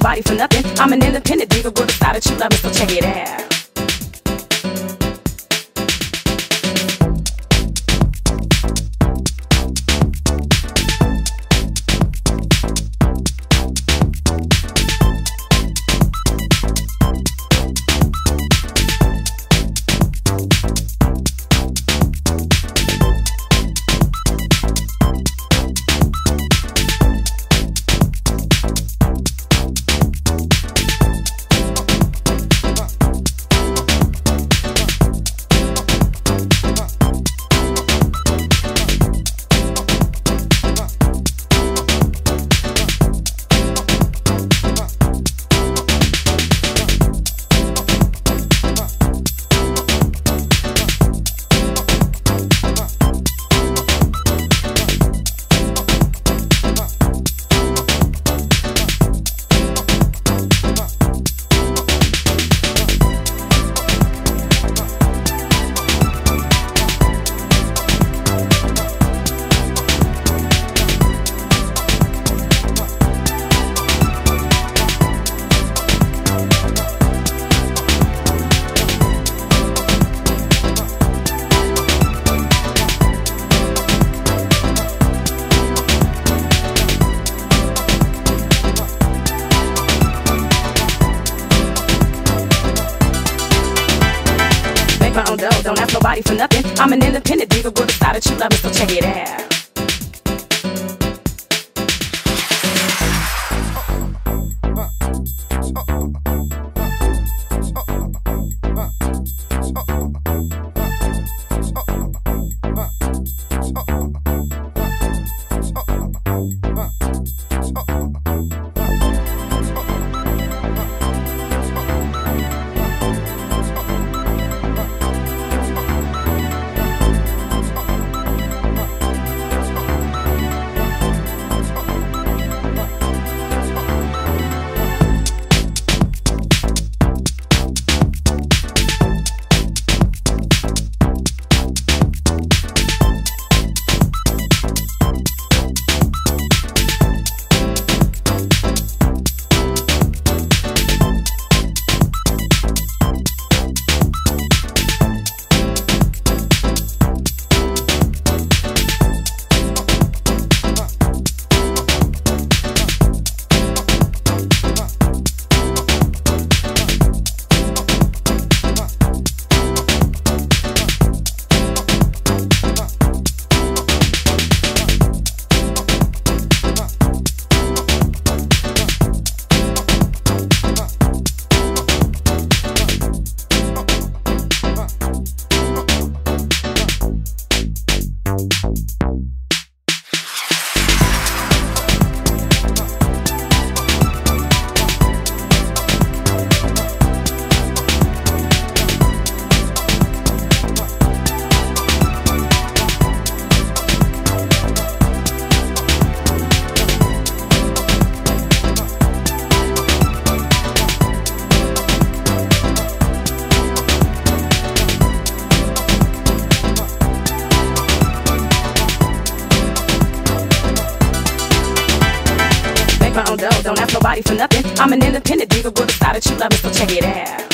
nobody for nothing. I'm an independent diva with a style that you love me, so check it out. My own dough, don't ask nobody for nothing. I'm an independent diva with a style that you love so check it out. Dough, don't ask nobody for nothing. I'm an independent diva with a style that you love so check it out.